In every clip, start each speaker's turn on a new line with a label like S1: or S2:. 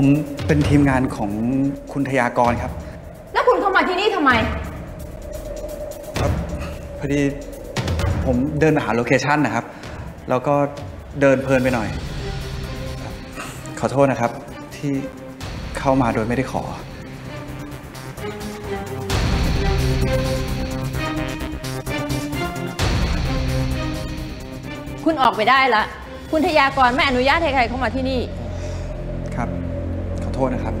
S1: ผมเป็นทีมงานของคุณทยากรครับ
S2: แล้วคุณเข้ามาที่นี่ทำไม
S1: พอดีผมเดินมาหาโลเคชันนะครับ แล้วก็เดินเพลินไปหน่อยขอโทษนะครับที่เข้ามาโดยไม่ได้ขอ
S2: คุณออกไปได้ละ คุณทยากรไม่อนุญาตให้ใครเข้ามาที่นี่
S1: ครับขอ โทษนะครับ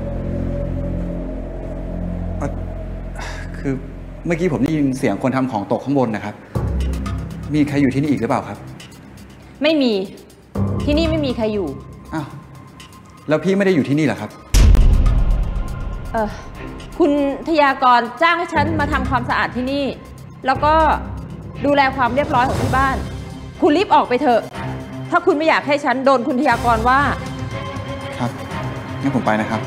S1: เอ่อคือเมื่อกี้ผมได้ยินเสียงคนทำของตกข้างบนนะครับ มีใครอยู่ที่นี่อีกหรือเปล่าครับ
S2: ไม่มี ที่นี่ไม่มีใครอยู่
S1: อ้าว แล้วพี่ไม่ได้อยู่ที่นี่เหรอครับ
S2: เออคุณทยากรจ้างให้ฉันมาทำความสะอาดที่นี่ แล้วก็ดูแลความเรียบร้อยของที่บ้าน คุณรีบออกไปเถอะ ถ้าคุณไม่อยากให้ฉันโดนคุณทยากรว่า
S1: ครับ งั้นผมไปนะครับ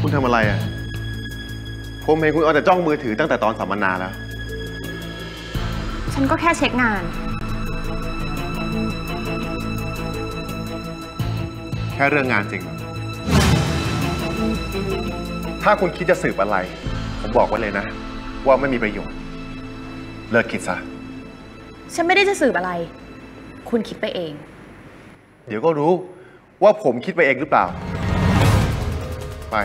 S3: คุณทำอะไรอะ ผมเห็นคุณเอาแต่จ้องมือถือตั้งแต่ตอนสัมมนาแล้ว
S4: ฉันก็แค่เช็คงาน
S3: แค่เรื่องงานจริงเหรอถ้าคุณคิดจะสืบอะไร ผมบอกไว้เลยนะ ว่าไม่มีประโยชน์ เลิกคิดซะ
S4: ฉันไม่ได้จะสืบอะไร คุณคิดไปเอง
S3: เดี๋ยวก็รู้ว่าผมคิดไปเองหรือเปล่า ไป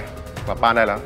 S3: กลับบ้านได้แล้ว